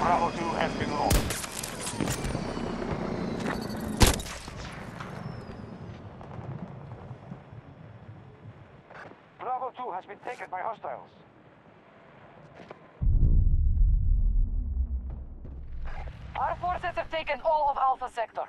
Bravo two has been lost. Bravo 2 has been taken by hostiles. Our forces have taken all of Alpha Sector.